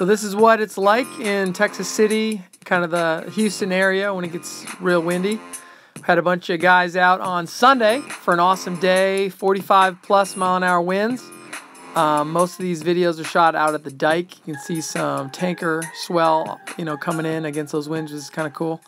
So this is what it's like in Texas City, kind of the Houston area when it gets real windy. Had a bunch of guys out on Sunday for an awesome day, 45 plus mile an hour winds. Um, most of these videos are shot out at the dike. You can see some tanker swell, you know, coming in against those winds, which is kind of cool.